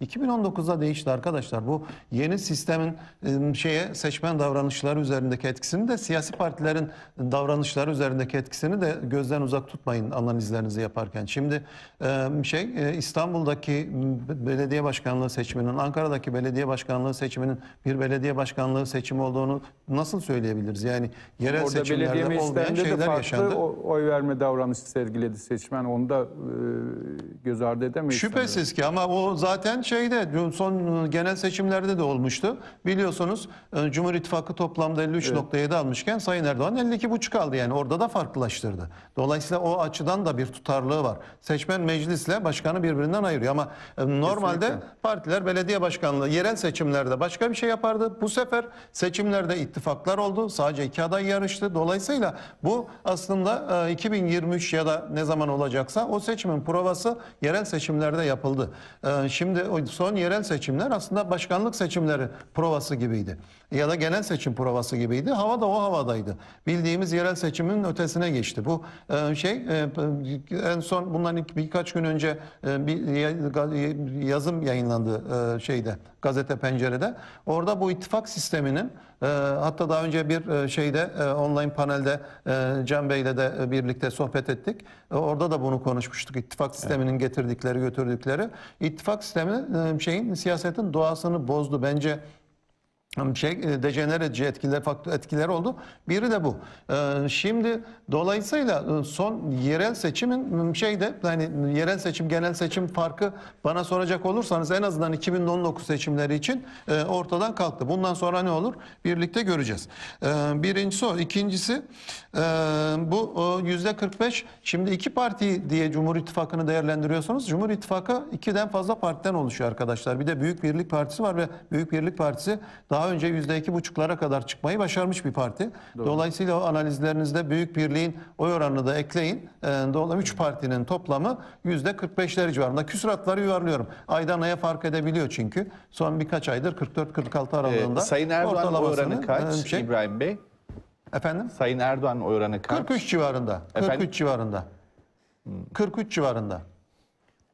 2019'da değişti arkadaşlar. Bu yeni sistemin e, şeye seçmen davranışları üzerindeki etkisini de siyasi partilerin davranışları üzerindeki etkisini de gözden uzak tutmayın analizlerinizi yaparken. Şimdi e, şey e, İstanbul'daki belediye başkanlığı seçiminin, Ankara'daki belediye başkanlığı seçiminin bir belediye başkanlığı seçimi olduğunu nasıl söyleyebiliriz? Yani yerel Orada seçimlerde olmayan de şeyler farklı yaşandı. oy verme davranışı sergiledi seçmen. Onu da göz ardı edemeyiz. sanırım. Şüphesiz ki ama o zaten şeyde son genel seçimlerde de olmuştu. Biliyorsunuz e, Cumhur İttifakı toplamda 53.7 almışken Sayın Erdoğan 52.5 aldı yani orada da farklılaştırdı. Dolayısıyla o açıdan da bir tutarlılığı var. Seçmen meclisle başkanı birbirinden ayırıyor ama e, normalde Kesinlikle. partiler belediye başkanlığı yerel seçimlerde başka bir şey yapardı. Bu sefer seçimlerde ittifaklar oldu. Sadece iki aday yarıştı. Dolayısıyla bu aslında e, 2023 ya da ne zaman olacaksa o seçimin provası yerel seçimlerde yapıldı. E, Şimdi o son yerel seçimler aslında başkanlık seçimleri provası gibiydi. Ya da genel seçim provası gibiydi. Hava da o havadaydı. Bildiğimiz yerel seçimin ötesine geçti. Bu e, şey e, en son bundan birkaç gün önce e, bir ya- yazım yayınlandı şeyde gazete pencerede. Orada bu ittifak sisteminin e, hatta daha önce bir e, şeyde e, online panelde e, Can Bey'le de e, birlikte sohbet ettik. E, Orada da bunu konuşmuştuk. İttifak sisteminin getirdikleri, götürdükleri. İttifak sistemi e, şeyin siyasetin doğasını bozdu. Bence şey e, dejener edici etkiler etkiler oldu. Biri de bu. Ee, Şimdi dolayısıyla e, son yerel seçimin şeyde hani yerel seçim genel seçim farkı bana soracak olursanız en azından 2019 seçimleri için e, ortadan kalktı. Bundan sonra ne olur? Birlikte göreceğiz. Ee, Birincisi o. İkincisi e, bu yüzde 45 şimdi iki parti diye Cumhur İttifakı'nı değerlendiriyorsanız Cumhur İttifakı ikiden fazla partiden oluşuyor arkadaşlar. Bir de Büyük Birlik Partisi var ve Büyük Birlik Partisi daha önce yüzde iki buçuklara kadar çıkmayı başarmış bir parti. Dolayısıyla o analizlerinizde Büyük Birliğin oy oranını da ekleyin. Ee, Dolayısıyla üç partinin toplamı yüzde 45'leri civarında. Küsuratları yuvarlıyorum. Aydan aya fark edebiliyor çünkü. Son birkaç aydır 44-46 Ee, aralığında. Sayın Erdoğan oranı kaç e, şey- İbrahim Bey? efendim? Sayın Erdoğan oranı kaç? 43 civarında. 43 Efendim? civarında. 43 civarında.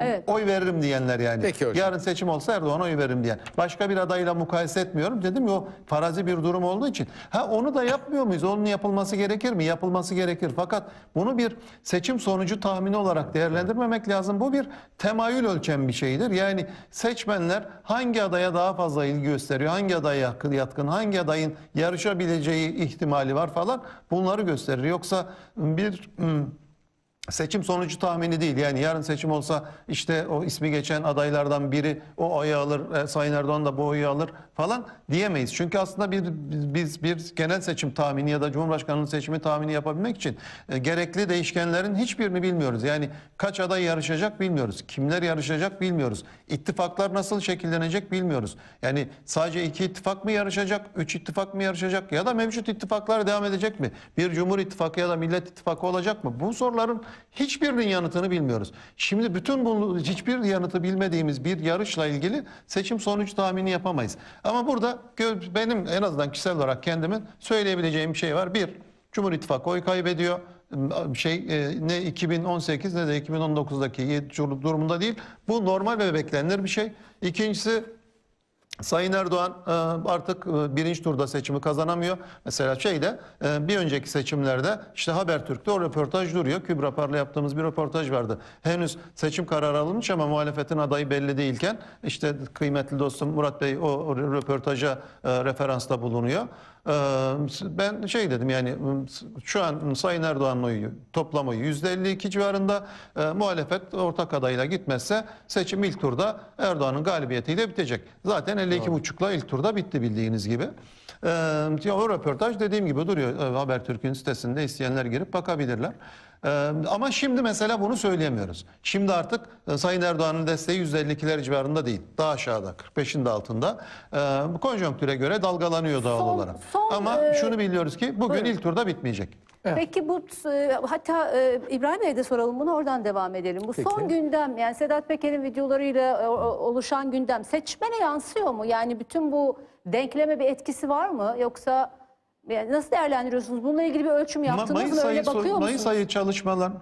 Evet. Oy veririm diyenler yani. Peki hocam. Yarın seçim olsa Erdoğan'a oy veririm diyen. Başka bir adayla mukayese etmiyorum. Dedim ya o farazi bir durum olduğu için. Ha onu da yapmıyor muyuz? Onun yapılması gerekir mi? Yapılması gerekir. Fakat bunu bir seçim sonucu tahmini olarak değerlendirmemek lazım. Bu bir temayül ölçen bir şeydir. Yani seçmenler hangi adaya daha fazla ilgi gösteriyor? Hangi adaya yatkın, hangi adayın yarışabileceği ihtimali var falan bunları gösterir. Yoksa bir... hmm, Seçim sonucu tahmini değil. Yani yarın seçim olsa işte o ismi geçen adaylardan biri o oyu alır, e, Sayın Erdoğan da bu oyu alır falan diyemeyiz. Çünkü aslında bir biz bir genel seçim tahmini ya da Cumhurbaşkanlığı seçimi tahmini yapabilmek için e, gerekli değişkenlerin hiçbirini bilmiyoruz. Yani kaç aday yarışacak bilmiyoruz. Kimler yarışacak bilmiyoruz. İttifaklar nasıl şekillenecek bilmiyoruz. Yani sadece iki ittifak mı yarışacak, üç ittifak mı yarışacak ya da mevcut ittifaklar devam edecek mi? Bir Cumhur İttifakı ya da Millet İttifakı olacak mı? Bu soruların hiçbirinin yanıtını bilmiyoruz. Şimdi bütün bu hiçbir yanıtı bilmediğimiz bir yarışla ilgili seçim sonucu tahmini yapamayız. Ama burada benim en azından kişisel olarak kendimin söyleyebileceğim bir şey var. Bir, Cumhur İttifakı oy kaybediyor şey e, ne 2018 ne de 2019'daki durumunda değil. Bu normal ve beklenir bir şey. İkincisi Sayın Erdoğan e, artık e, birinci turda seçimi kazanamıyor. Mesela şeyde e, bir önceki seçimlerde işte Habertürk'te o röportaj duruyor. Kübra Par'la yaptığımız bir röportaj vardı. Henüz seçim kararı alınmış ama muhalefetin adayı belli değilken işte kıymetli dostum Murat Bey o, röportaja referansta bulunuyor. Ben şey dedim yani şu an Sayın Erdoğan'ın oyu toplam oyu %52 civarında muhalefet ortak adayla gitmezse seçim ilk turda Erdoğan'ın galibiyetiyle bitecek. Zaten 52,5'la ilk turda bitti bildiğiniz gibi. O röportaj dediğim gibi duruyor Habertürk'ün sitesinde isteyenler girip bakabilirler. Ee, ama şimdi mesela bunu söyleyemiyoruz. Şimdi artık e, Sayın Erdoğan'ın desteği %52'ler civarında değil. Daha aşağıda 45'in de altında. Ee, bu konjonktüre göre dalgalanıyor doğal Son- olarak. son, ama e, şunu biliyoruz ki bugün buyurun. ilk turda bitmeyecek. Peki bu e, hatta e, İbrahim Bey'e de soralım bunu oradan devam edelim. Bu Peki. son gündem yani Sedat Peker'in videolarıyla e, o- oluşan gündem seçmene yansıyor mu? Yani bütün bu denkleme bir etkisi var mı? Yoksa yani nasıl değerlendiriyorsunuz? Bununla ilgili bir ölçüm Ma- yaptınız Mayıs mı? Öyle ayı, bakıyor Mayıs musunuz? ayı çalışmalar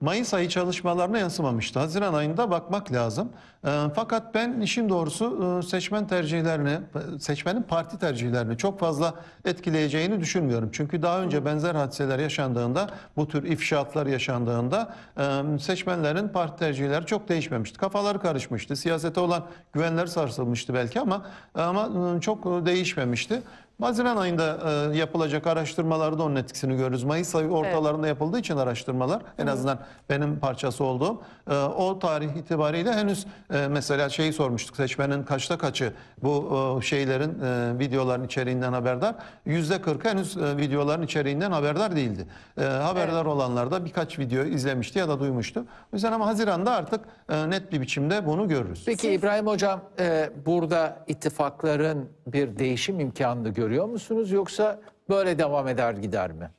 Mayıs ayı çalışmalarına yansımamıştı. Haziran ayında bakmak lazım. Ee, fakat ben işin doğrusu e, seçmen tercihlerini, seçmenin parti tercihlerini çok fazla etkileyeceğini düşünmüyorum. Çünkü daha önce benzer hadiseler yaşandığında, bu tür ifşaatlar yaşandığında e, seçmenlerin parti tercihleri çok değişmemişti. Kafaları karışmıştı. Siyasete olan güvenleri sarsılmıştı belki ama ama e, çok değişmemişti. Haziran ayında e, yapılacak araştırmalarda onun etkisini görürüz. Mayıs ayı ortalarında yapıldığı için araştırmalar en azından benim parçası olduğum e, o tarih itibariyle henüz e, mesela şeyi sormuştuk seçmenin kaçta kaçı bu e, şeylerin e, videoların içeriğinden haberdar. Yüzde kırk henüz e, videoların içeriğinden haberdar değildi. E, haberdar olanlar da birkaç video izlemişti ya da duymuştu. O yüzden ama Haziran'da artık e, net bir biçimde bunu görürüz. Peki İbrahim Hocam e, burada ittifakların bir değişim imkanını görüyor musunuz yoksa böyle devam eder gider mi?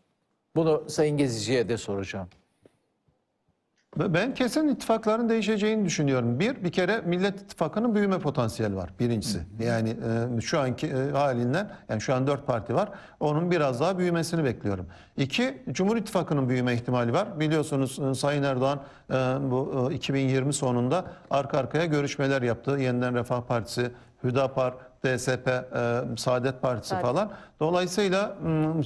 Bunu Sayın Gezici'ye de soracağım. Ben kesin ittifakların değişeceğini düşünüyorum. Bir, bir kere Millet İttifakı'nın büyüme potansiyeli var birincisi. Yani e, şu anki e, halinden, yani şu an dört parti var. Onun biraz daha büyümesini bekliyorum. İki, Cumhur İttifakı'nın büyüme ihtimali var. Biliyorsunuz e, Sayın Erdoğan e, bu e, 2020 sonunda arka arkaya görüşmeler yaptı. Yeniden Refah Partisi, Hüdapar, DSP, e, Saadet Partisi Saadet. falan. Dolayısıyla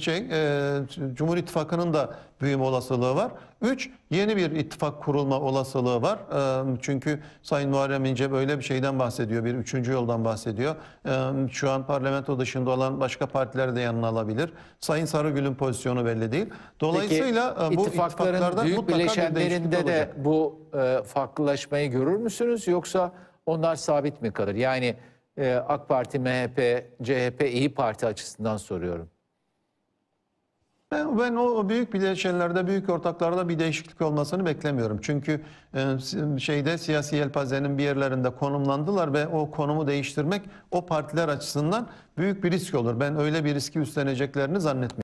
şey e, Cumhur İttifakı'nın da büyüme olasılığı var. Üç, yeni bir ittifak kurulma olasılığı var. E, Çünkü Sayın Muharrem İnce böyle bir şeyden bahsediyor. Bir üçüncü yoldan bahsediyor. E, Şu an parlamento dışında olan başka partiler de yanına alabilir. Sayın Sarıgül'ün pozisyonu belli değil. Dolayısıyla Peki, bu ittifakların ittifaklarda büyük mutlaka bir değişiklik bileşenlerinde de olacak. bu e, farklılaşmayı görür müsünüz yoksa onlar sabit mi kalır? Yani e, AK Parti, MHP, CHP, İyi Parti açısından soruyorum. Ben, ben o büyük bileşenlerde, büyük ortaklarda bir değişiklik olmasını beklemiyorum. Çünkü e, şeyde siyasi yelpazenin bir yerlerinde konumlandılar ve o konumu değiştirmek o partiler açısından büyük bir risk olur. Ben öyle bir riski üstleneceklerini zannetmiyorum.